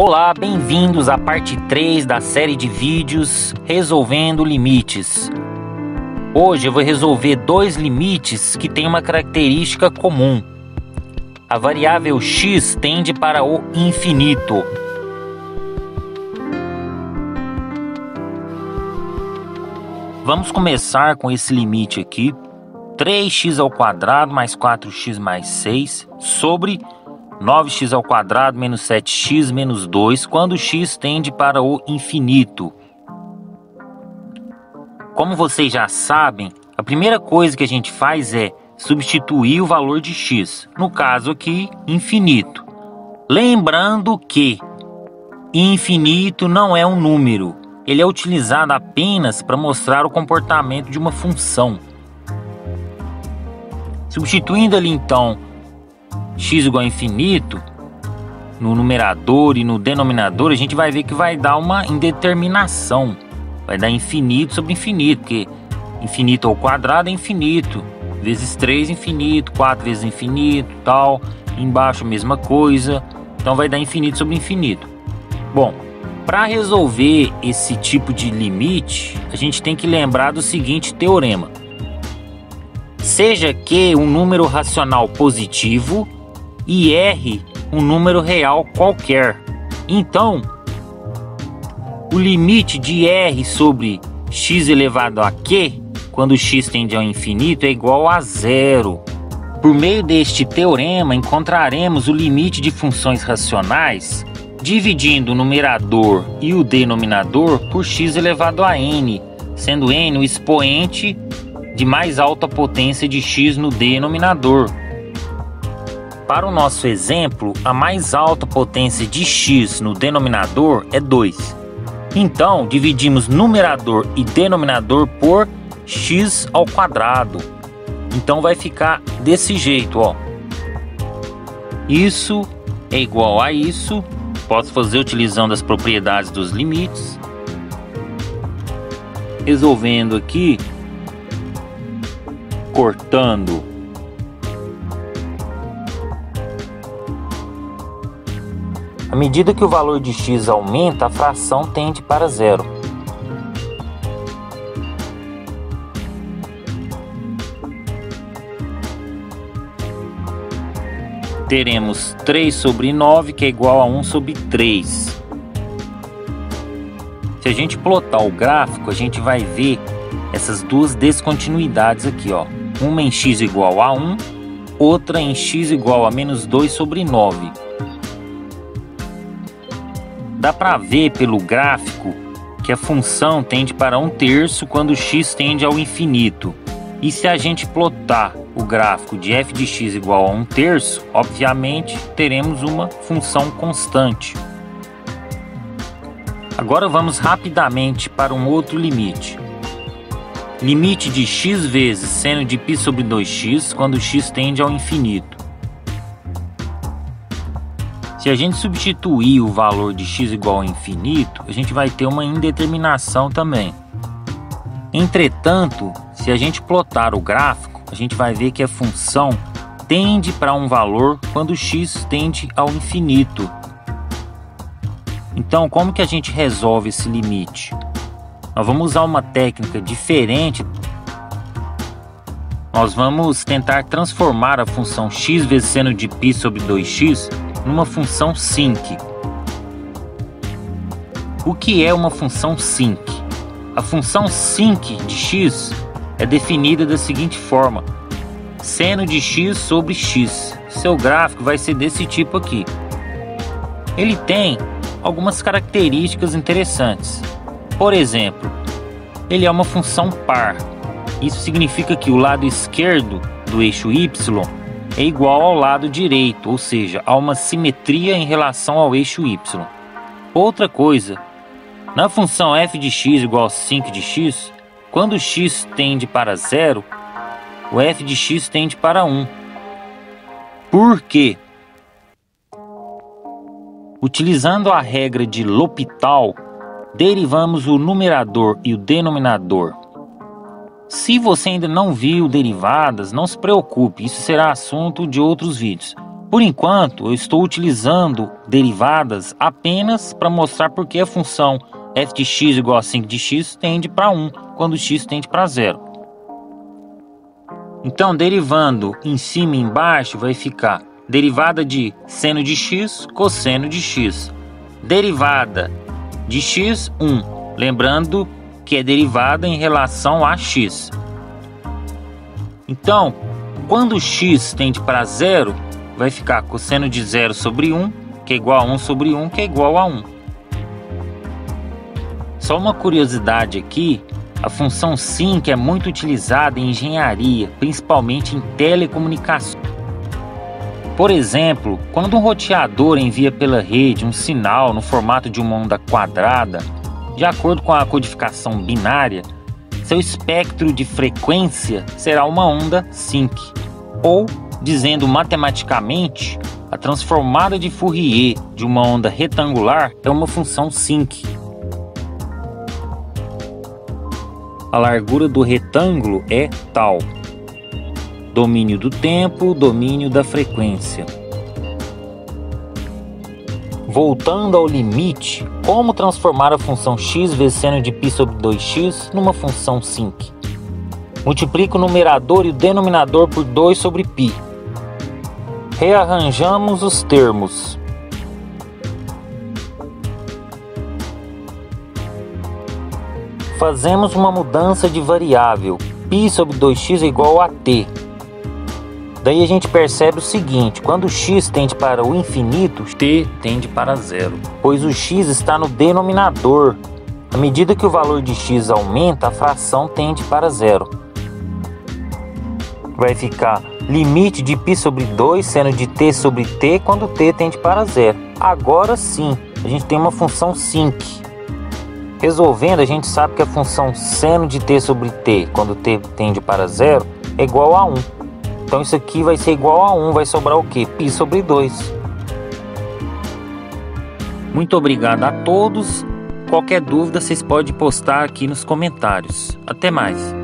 Olá, bem-vindos à parte 3 da série de vídeos Resolvendo Limites. Hoje eu vou resolver dois limites que têm uma característica comum. A variável x tende para o infinito. Vamos começar com esse limite aqui. 3x ao quadrado mais 4x mais 6 sobre 9x ao quadrado menos 7x menos 2 quando x tende para o infinito. Como vocês já sabem, a primeira coisa que a gente faz é substituir o valor de x, no caso aqui, infinito. Lembrando que infinito não é um número, ele é utilizado apenas para mostrar o comportamento de uma função. Substituindo ali então x igual a infinito, no numerador e no denominador, a gente vai ver que vai dar uma indeterminação. Vai dar infinito sobre infinito, porque infinito ao quadrado é infinito. Vezes 3, infinito. 4 vezes infinito, tal. Embaixo, mesma coisa. Então vai dar infinito sobre infinito. Bom, para resolver esse tipo de limite, a gente tem que lembrar do seguinte teorema. Seja Q um número racional positivo e R um número real qualquer. Então, o limite de R sobre x elevado a Q, quando x tende ao infinito, é igual a zero. Por meio deste teorema, encontraremos o limite de funções racionais dividindo o numerador e o denominador por x elevado a n, sendo n o expoente de mais alta potência de x no denominador. Para o nosso exemplo, a mais alta potência de x no denominador é 2. Então, dividimos numerador e denominador por x ao quadrado. Então vai ficar desse jeito, ó. Isso é igual a isso. Posso fazer utilizando as propriedades dos limites. Resolvendo aqui cortando. À medida que o valor de x aumenta, a fração tende para zero. Teremos 3 sobre 9, que é igual a 1 sobre 3. Se a gente plotar o gráfico, a gente vai ver essas duas descontinuidades aqui, ó uma em x igual a 1, outra em x igual a menos 2 sobre 9. Dá para ver pelo gráfico que a função tende para 1 terço quando x tende ao infinito. E se a gente plotar o gráfico de f de x igual a 1 terço, obviamente teremos uma função constante. Agora vamos rapidamente para um outro limite limite de x vezes seno de π sobre 2x quando x tende ao infinito. Se a gente substituir o valor de x igual ao infinito, a gente vai ter uma indeterminação também. Entretanto, se a gente plotar o gráfico, a gente vai ver que a função tende para um valor quando x tende ao infinito. Então, como que a gente resolve esse limite? Nós vamos usar uma técnica diferente. Nós vamos tentar transformar a função x vezes seno de π sobre 2x numa função sinc. O que é uma função sinc? A função sinc de x é definida da seguinte forma: seno de x sobre x. Seu gráfico vai ser desse tipo aqui. Ele tem algumas características interessantes. Por exemplo, ele é uma função par. Isso significa que o lado esquerdo do eixo y é igual ao lado direito, ou seja, há uma simetria em relação ao eixo y. Outra coisa, na função f de x igual a 5 de x, quando x tende para zero, o f de x tende para 1. Por quê? Utilizando a regra de L'Hopital, derivamos o numerador e o denominador. Se você ainda não viu derivadas, não se preocupe, isso será assunto de outros vídeos. Por enquanto, eu estou utilizando derivadas apenas para mostrar por que a função f de x igual a 5 de x tende para 1 quando x tende para 0. Então, derivando em cima e embaixo, vai ficar derivada de seno de x, cosseno de x. Derivada de x, 1. Lembrando que é derivada em relação a x. Então, quando x tende para zero, vai ficar cosseno de zero sobre 1, que é igual a 1 sobre 1, que é igual a 1. Só uma curiosidade aqui, a função SYNC é muito utilizada em engenharia, principalmente em telecomunicações. Por exemplo, quando um roteador envia pela rede um sinal no formato de uma onda quadrada, de acordo com a codificação binária, seu espectro de frequência será uma onda SYNC, ou, dizendo matematicamente, a transformada de Fourier de uma onda retangular é uma função SYNC. A largura do retângulo é tal domínio do tempo, domínio da frequência. Voltando ao limite, como transformar a função x vezes seno de π sobre 2x numa função sinc? Multiplico o numerador e o denominador por 2 sobre π. Rearranjamos os termos. Fazemos uma mudança de variável. π sobre 2x é igual a t, Daí a gente percebe o seguinte: quando x tende para o infinito, t tende para zero, pois o x está no denominador. À medida que o valor de x aumenta, a fração tende para zero. Vai ficar limite de π sobre 2 seno de t sobre t quando t tende para zero. Agora sim, a gente tem uma função sinc. Resolvendo, a gente sabe que a função seno de t sobre t quando t tende para zero é igual a 1. Então isso aqui vai ser igual a 1, vai sobrar o quê? π sobre 2. Muito obrigado a todos. Qualquer dúvida vocês podem postar aqui nos comentários. Até mais.